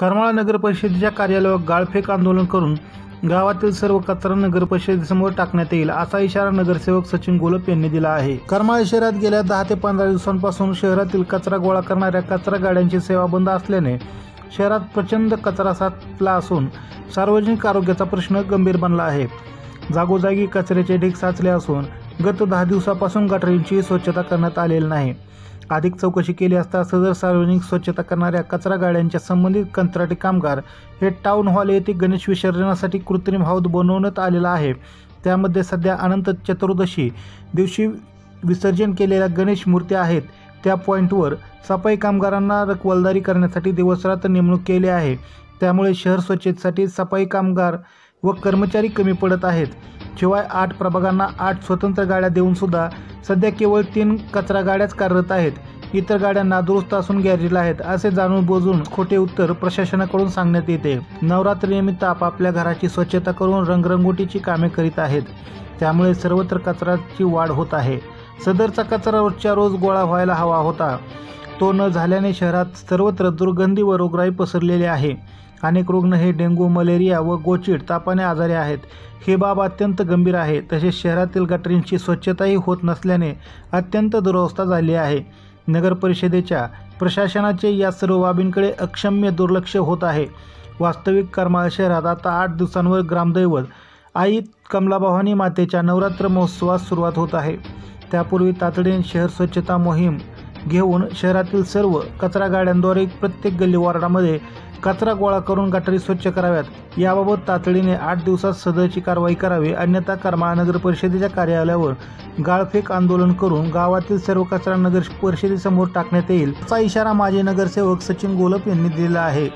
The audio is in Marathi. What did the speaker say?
करमाळा नगर परिषदेच्या कार्यालयावर गाळफेक आंदोलन करून गावातील सर्व कचरा नगर परिषदेसमोर टाकण्यात येईल असा इशारा नगरसेवक सचिन गोलप यांनी दिला आहे. करमाळा शहरात गेल्या दहा ते पंधरा दिवसांपासून शहरातील कचरा गोळा करणाऱ्या कचरा गाड्यांची सेवा बंद असल्याने शहरात प्रचंड कचरा साचला असून सार्वजनिक आरोग्याचा प्रश्न गंभीर बनला आहे. जागोजागी कचऱ्याचे ढीग साचले असून गत दहा दिवसापासून गटारींची स्वच्छता करण्यात आलेली नाही. अधिक चौकशी केली असता सदर सार्वजनिक स्वच्छता करणाऱ्या कचरा गाड्यांच्या संबंधित कंत्राटी कामगार हे टाउन हॉल येथे गणेश विसर्जनासाठी कृत्रिम हौद बनवण्यात आलेला आहे. त्यामध्ये सध्या अनंत चतुर्दशी दिवशी विसर्जन केलेल्या गणेश मूर्त्या आहेत. त्या पॉईंटवर सफाई कामगारांना रखवालदारी करण्यासाठी दिवसरात्र नेमणूक केली आहे. त्यामुळे शहर स्वच्छतेसाठी सफाई कामगार व कर्मचारी कमी पडत आहेत. शिवाय आठ प्रभागांना आठ स्वतंत्र गाड्या देऊन सुद्धा सध्या केवळ तीन कचरा गाड्याच कार्यरत आहेत. इतर गाड्यांना दुरुस्त असून गॅरेजला आहेत असे जाणून बुजून खोटे उत्तर प्रशासनाकडून सांगण्यात येते. नवरात्रीनिमित्त आपापल्या घराची स्वच्छता करून रंगरंगोटीची कामे करीत आहेत. त्यामुळे सर्वत्र कचऱ्याची वाढ होत आहे. सदरचा कचरा रोजच्या रोज गोळा व्हायला हवा होता. तो न झाल्याने शहरात सर्वत्र दुर्गंधी व रोगराई पसरलेली आहे. अनेक रुग्ण हे डेंग्यू मलेरिया व गोचिड तापाने आजारी आहेत. ही बाब अत्यंत गंभीर आहे. तसेच शहरातील गटरींची स्वच्छताही होत नसल्याने अत्यंत दुरवस्था झाली आहे. नगर परिषदेच्या प्रशासनाचे या सर्व बाबींकडे अक्षम्य दुर्लक्ष होत आहे. वास्तविक करमाळ शहरात आता आठ दिवसांवर ग्रामदैवत आई कमलाभवानी मातेच्या नवरात्र महोत्सवास सुरुवात होत आहे. त्यापूर्वी तातडीने शहर स्वच्छता मोहीम घेऊन शहरातील सर्व कचरा गाड्यांद्वारे प्रत्येक गल्ली वॉर्डामध्ये कचरा गोळा करून गटारी स्वच्छ कराव्यात. याबाबत तातडीने आठ दिवसात सदरची कारवाई करावी अन्यथा करमाळा नगर परिषदेच्या कार्यालयावर गाळफेक आंदोलन करून गावातील सर्व कचरा नगर परिषदेसमोर टाकण्यात येईल असा इशारा माजी नगरसेवक सचिन गोलप यांनी दिला आहे.